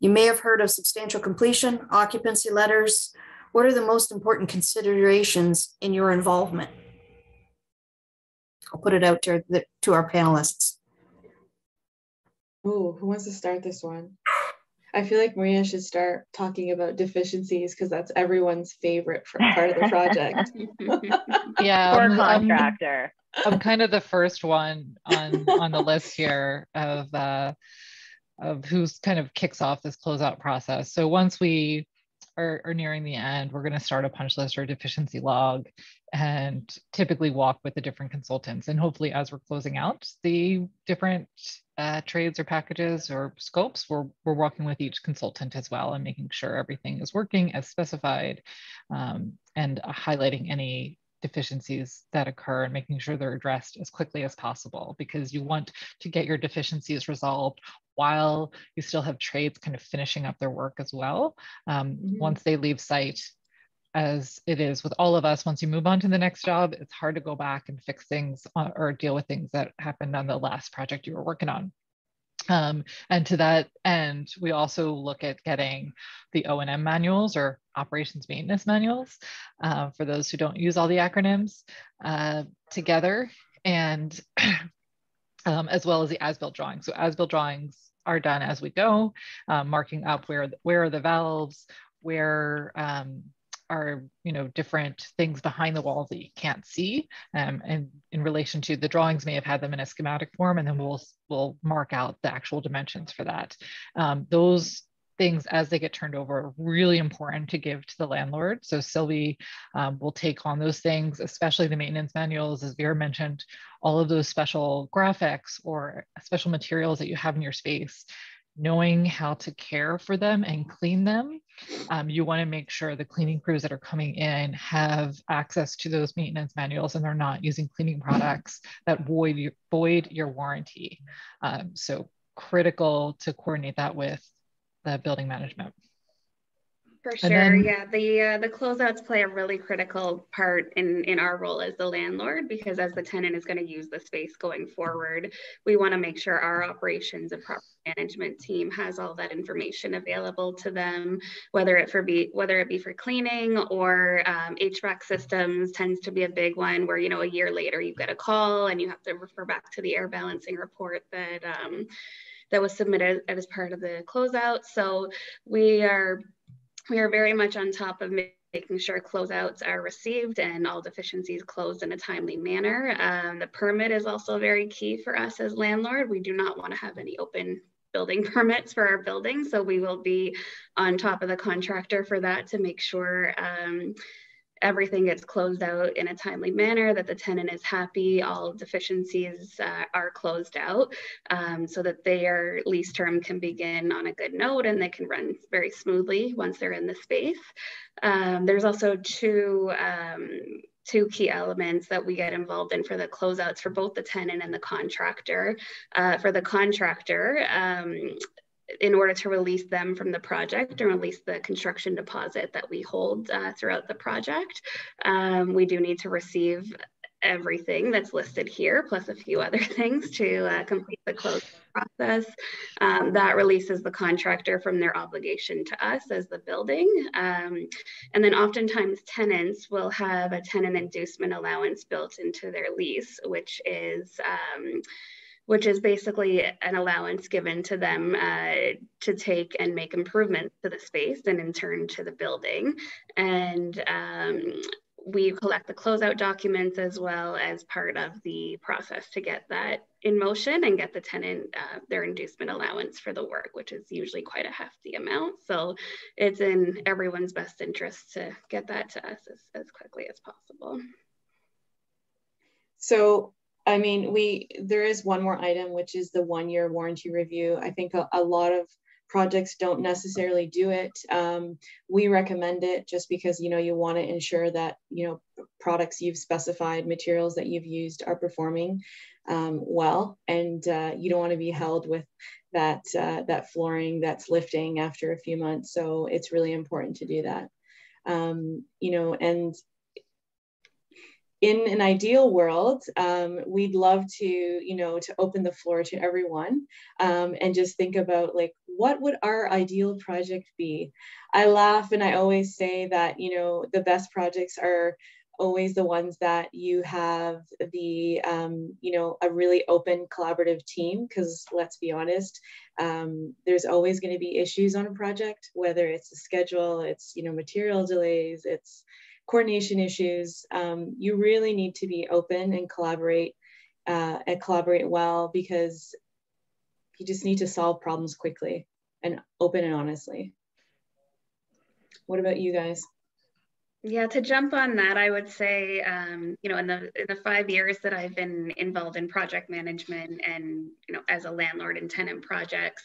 Speaker 2: you may have heard of substantial completion, occupancy letters. What are the most important considerations in your involvement? I'll put it out to, the, to our panelists.
Speaker 5: Ooh, who wants to start this one? I feel like Maria should start talking about deficiencies because that's everyone's favorite part of the project.
Speaker 7: yeah,
Speaker 4: or contractor.
Speaker 7: I'm, I'm, kind of the first one on on the list here of uh, of who's kind of kicks off this closeout process. So once we are, are nearing the end, we're going to start a punch list or deficiency log and typically walk with the different consultants. And hopefully, as we're closing out the different uh, trades or packages or scopes, we're, we're working with each consultant as well and making sure everything is working as specified um, and uh, highlighting any deficiencies that occur and making sure they're addressed as quickly as possible because you want to get your deficiencies resolved while you still have trades kind of finishing up their work as well. Um, mm-hmm. Once they leave site, as it is with all of us, once you move on to the next job, it's hard to go back and fix things uh, or deal with things that happened on the last project you were working on. Um, and to that end, we also look at getting the O&M manuals or operations maintenance manuals uh, for those who don't use all the acronyms uh, together and um, as well as the as-built drawings. So as-built drawings are done as we go, um, marking up where, where are the valves, where um, are you know different things behind the walls that you can't see um, and in relation to the drawings may have had them in a schematic form and then we'll we'll mark out the actual dimensions for that. Um, those things as they get turned over really important to give to the landlord so sylvie um, will take on those things especially the maintenance manuals as vera mentioned all of those special graphics or special materials that you have in your space knowing how to care for them and clean them, um, you want to make sure the cleaning crews that are coming in have access to those maintenance manuals and they're not using cleaning products that void your, void your warranty. Um, so critical to coordinate that with the building management.
Speaker 3: For sure, then, yeah. The uh, the closeouts play a really critical part in in our role as the landlord because as the tenant is going to use the space going forward, we want to make sure our operations and property management team has all that information available to them, whether it for be whether it be for cleaning or um, HVAC systems tends to be a big one where you know a year later you get a call and you have to refer back to the air balancing report that. Um, that was submitted as part of the closeout. So we are we are very much on top of making sure closeouts are received and all deficiencies closed in a timely manner. Um, the permit is also very key for us as landlord. We do not want to have any open building permits for our building. So we will be on top of the contractor for that to make sure um, everything gets closed out in a timely manner, that the tenant is happy, all deficiencies uh, are closed out um, so that their lease term can begin on a good note and they can run very smoothly once they're in the space. Um, there's also two um, two key elements that we get involved in for the closeouts for both the tenant and the contractor. Uh, for the contractor, um, in order to release them from the project and release the construction deposit that we hold uh, throughout the project, um, we do need to receive everything that's listed here, plus a few other things to uh, complete the close process. Um, that releases the contractor from their obligation to us as the building. Um, and then oftentimes tenants will have a tenant inducement allowance built into their lease, which is um, which is basically an allowance given to them uh, to take and make improvements to the space and in turn to the building. And um, we collect the closeout documents as well as part of the process to get that in motion and get the tenant uh, their inducement allowance for the work, which is usually quite a hefty amount. So it's in everyone's best interest to get that to us as, as quickly as possible.
Speaker 5: So, I mean, we there is one more item, which is the one year warranty review. I think a, a lot of projects don't necessarily do it. Um, we recommend it just because you know you want to ensure that you know products you've specified, materials that you've used are performing um, well, and uh, you don't want to be held with that uh, that flooring that's lifting after a few months. So it's really important to do that. Um, you know, and in an ideal world, um, we'd love to, you know, to open the floor to everyone um, and just think about like, what would our ideal project be? I laugh and I always say that, you know, the best projects are always the ones that you have the, um, you know, a really open collaborative team, because let's be honest, um, there's always going to be issues on a project, whether it's a schedule, it's, you know, material delays, it's, coordination issues, um, you really need to be open and collaborate uh, and collaborate well because you just need to solve problems quickly and open and honestly. What about you guys?
Speaker 3: Yeah, to jump on that, I would say, um, you know, in the in the five years that I've been involved in project management and you know, as a landlord in tenant projects,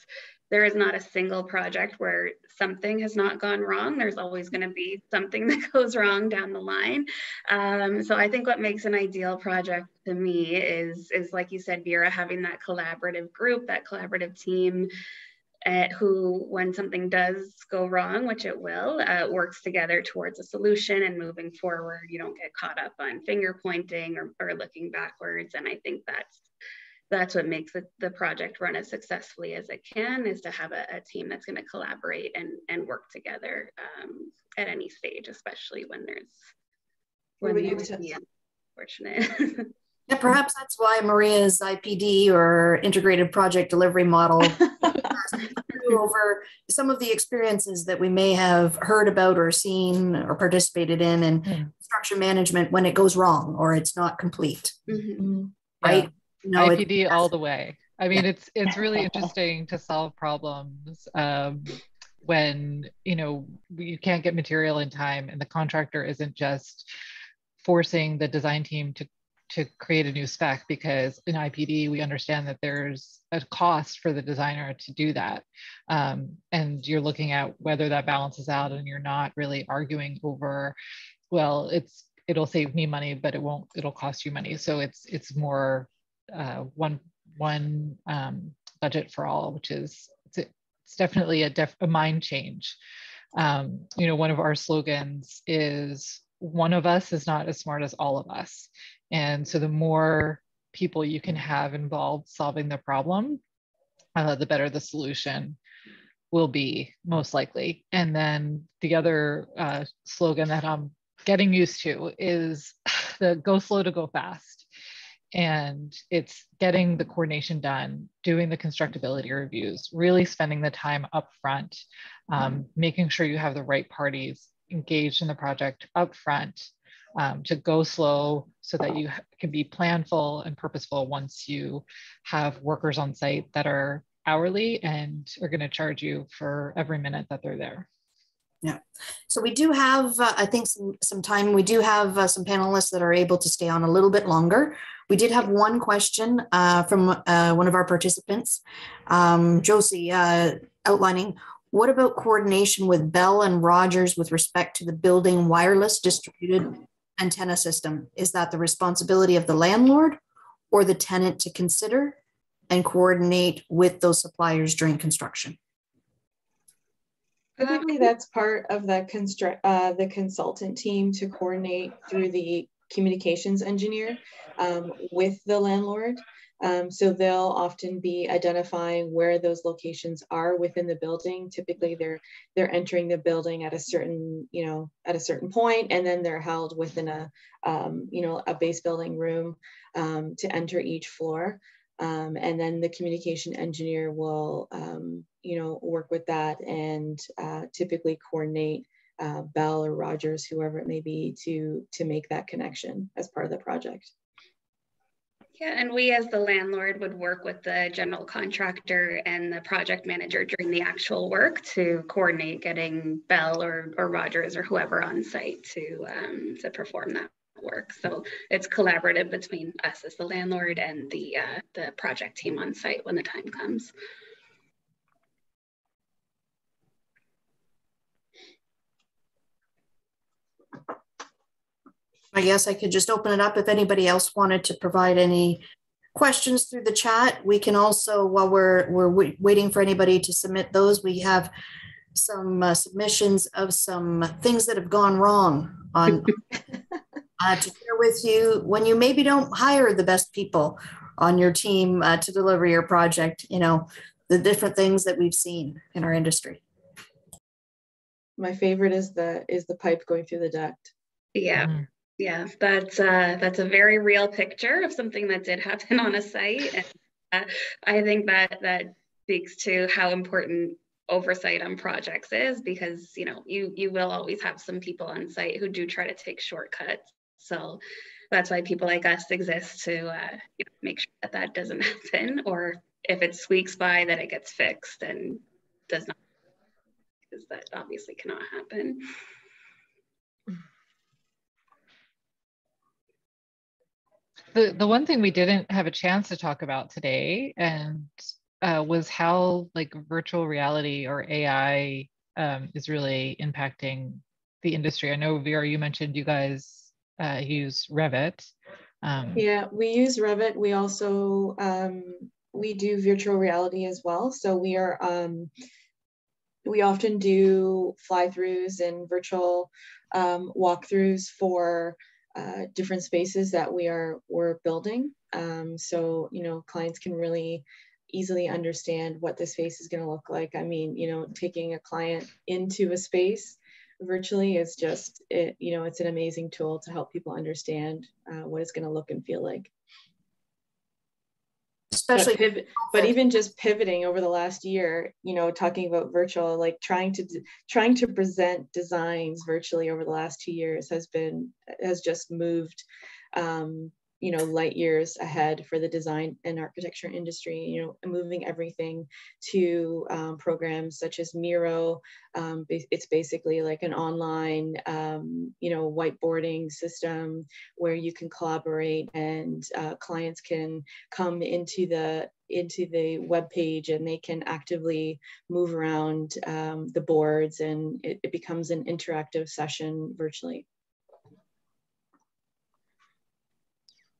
Speaker 3: there is not a single project where something has not gone wrong. There's always going to be something that goes wrong down the line. Um, so I think what makes an ideal project to me is, is like you said, Vera, having that collaborative group, that collaborative team uh, who, when something does go wrong, which it will, uh, works together towards a solution and moving forward. You don't get caught up on finger pointing or, or looking backwards. And I think that's that's what makes the, the project run as successfully as it can is to have a, a team that's going to collaborate and, and work together um, at any stage, especially when there's when there's yeah, unfortunate.
Speaker 2: yeah, perhaps that's why Maria's IPD or integrated project delivery model over some of the experiences that we may have heard about or seen or participated in and mm. construction management when it goes wrong or it's not complete. Mm-hmm. Right. Yeah
Speaker 7: no, IPD all the way. I mean, it's it's really interesting to solve problems um, when you know you can't get material in time, and the contractor isn't just forcing the design team to to create a new spec because in IPD we understand that there's a cost for the designer to do that, um, and you're looking at whether that balances out, and you're not really arguing over, well, it's it'll save me money, but it won't. It'll cost you money. So it's it's more uh, one one um, budget for all, which is it's, it's definitely a, def, a mind change. Um, you know, one of our slogans is one of us is not as smart as all of us. And so the more people you can have involved solving the problem, uh, the better the solution will be most likely. And then the other uh, slogan that I'm getting used to is the go slow to go fast and it's getting the coordination done doing the constructability reviews really spending the time up front um, making sure you have the right parties engaged in the project up front um, to go slow so that you can be planful and purposeful once you have workers on site that are hourly and are going to charge you for every minute that they're there
Speaker 2: Yeah. So we do have, uh, I think, some, some time. We do have uh, some panelists that are able to stay on a little bit longer. We did have one question uh, from uh, one of our participants, um, Josie, uh, outlining what about coordination with Bell and Rogers with respect to the building wireless distributed antenna system? Is that the responsibility of the landlord or the tenant to consider and coordinate with those suppliers during construction?
Speaker 5: Typically, that's part of the construct uh, the consultant team to coordinate through the communications engineer um, with the landlord. Um, so they'll often be identifying where those locations are within the building. Typically, they're they're entering the building at a certain you know at a certain point, and then they're held within a um, you know a base building room um, to enter each floor. Um, and then the communication engineer will, um, you know, work with that and uh, typically coordinate uh, Bell or Rogers, whoever it may be, to to make that connection as part of the project.
Speaker 3: Yeah, and we as the landlord would work with the general contractor and the project manager during the actual work to coordinate getting Bell or, or Rogers or whoever on site to um, to perform that work. So it's collaborative between us as the landlord and the uh, the project team on site when the time comes.
Speaker 2: I guess I could just open it up if anybody else wanted to provide any questions through the chat. We can also, while we're we're waiting for anybody to submit those, we have some uh, submissions of some things that have gone wrong on uh, to share with you when you maybe don't hire the best people on your team uh, to deliver your project. You know the different things that we've seen in our industry.
Speaker 5: My favorite is the is the pipe going through the duct.
Speaker 3: Yeah. Yeah, that's uh, that's a very real picture of something that did happen on a site, and uh, I think that that speaks to how important oversight on projects is because you know you you will always have some people on site who do try to take shortcuts. So that's why people like us exist to uh, you know, make sure that that doesn't happen, or if it squeaks by, that it gets fixed and does not, because that obviously cannot happen.
Speaker 7: The the one thing we didn't have a chance to talk about today and uh, was how like virtual reality or AI um, is really impacting the industry. I know Vera, you mentioned you guys uh, use Revit.
Speaker 5: Um, yeah, we use Revit. We also um, we do virtual reality as well. So we are um, we often do fly-throughs and virtual um, walkthroughs for uh, different spaces that we are we're building. Um, so you know, clients can really easily understand what the space is going to look like. I mean, you know, taking a client into a space virtually is just it. You know, it's an amazing tool to help people understand uh, what it's going to look and feel like especially but, pivot, but even just pivoting over the last year you know talking about virtual like trying to trying to present designs virtually over the last two years has been has just moved um, you know light years ahead for the design and architecture industry you know moving everything to um, programs such as miro um, it's basically like an online um, you know whiteboarding system where you can collaborate and uh, clients can come into the into the web page and they can actively move around um, the boards and it, it becomes an interactive session virtually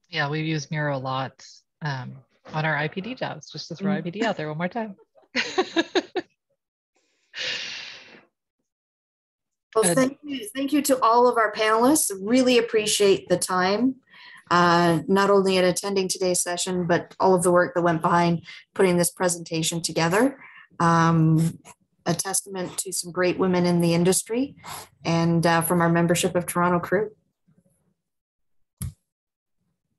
Speaker 7: Yeah, we've used Miro a lot um, on our IPD jobs, just to throw mm. IPD out there one more time.
Speaker 2: well, thank you. Thank you to all of our panelists. Really appreciate the time, uh, not only in attending today's session, but all of the work that went behind putting this presentation together. Um, a testament to some great women in the industry and uh, from our membership of Toronto CREW.